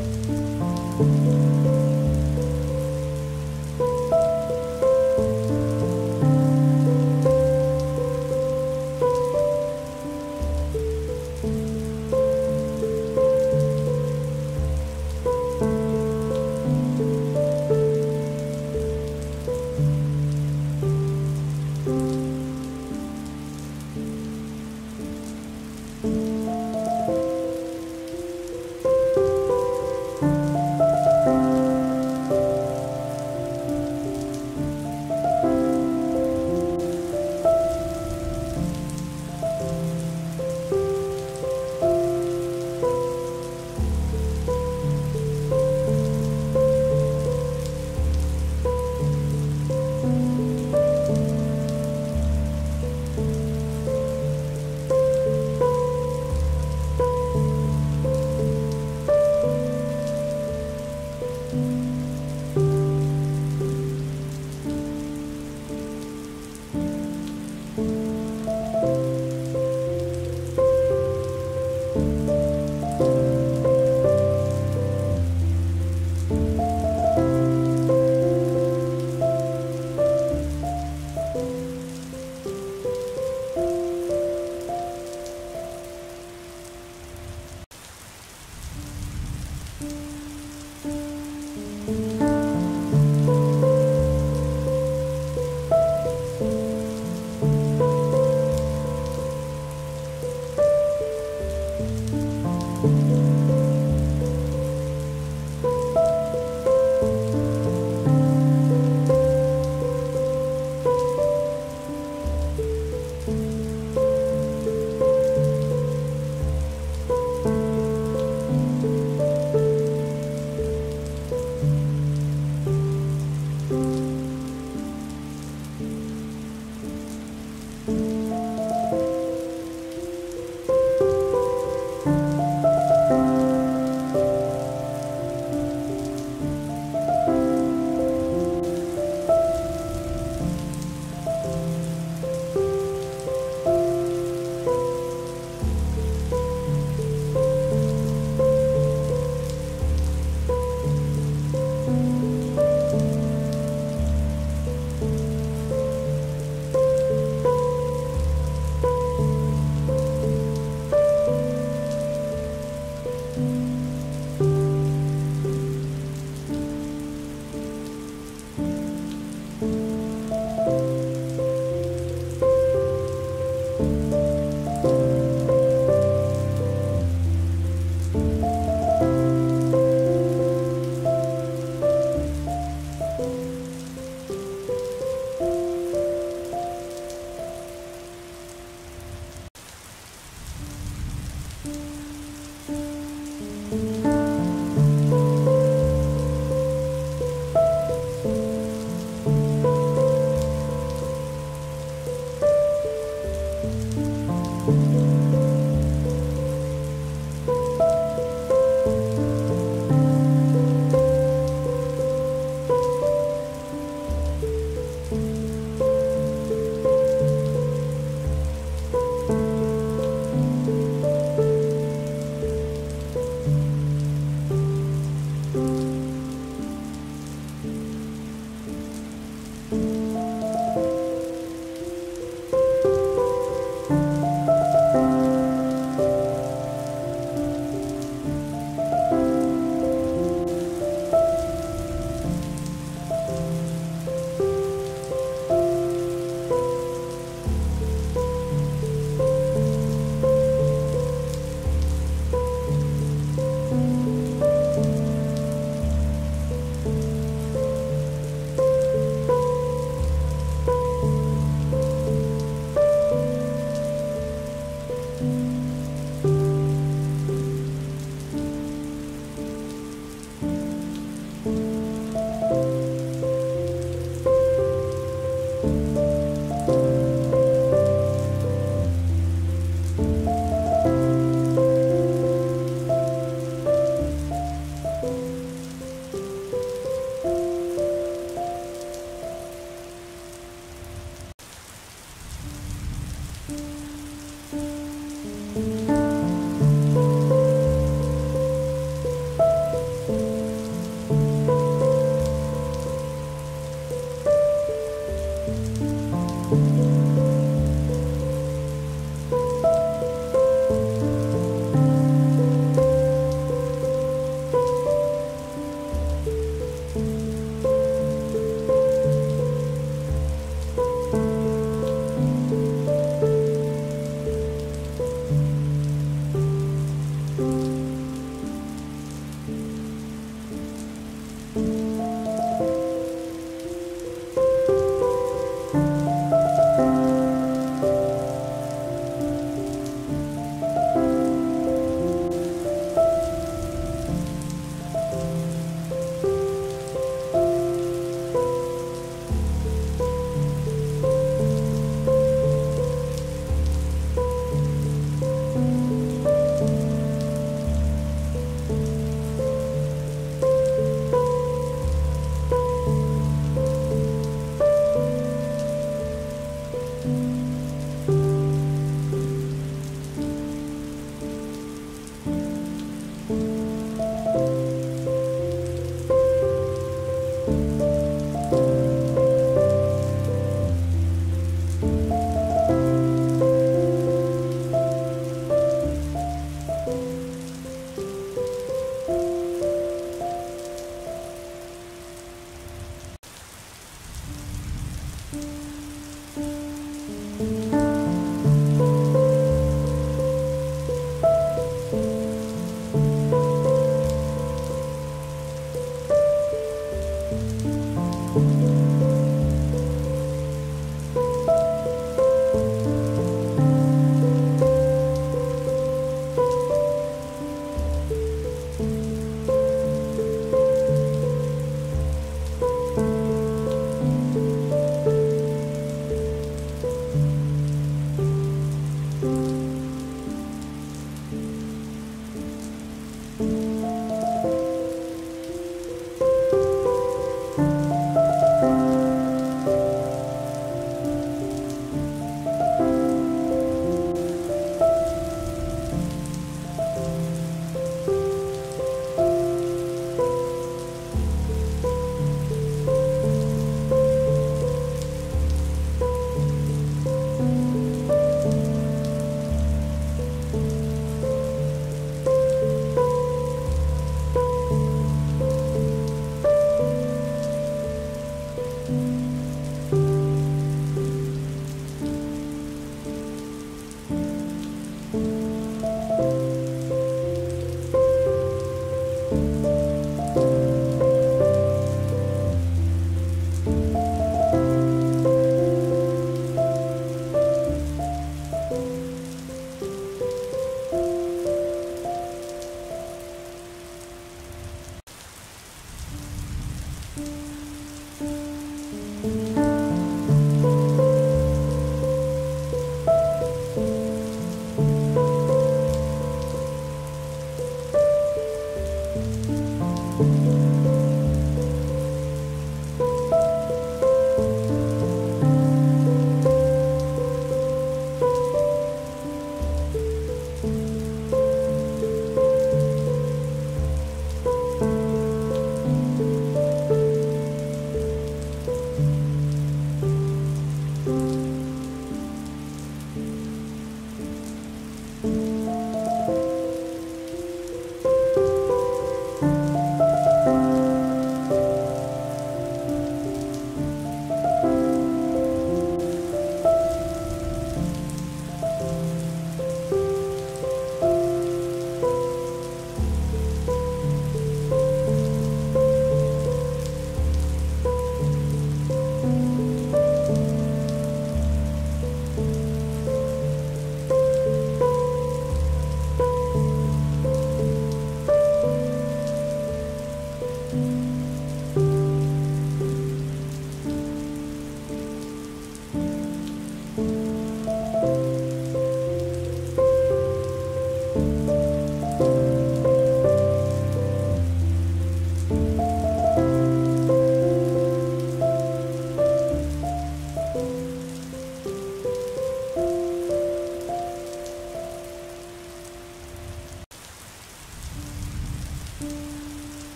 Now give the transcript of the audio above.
Música Música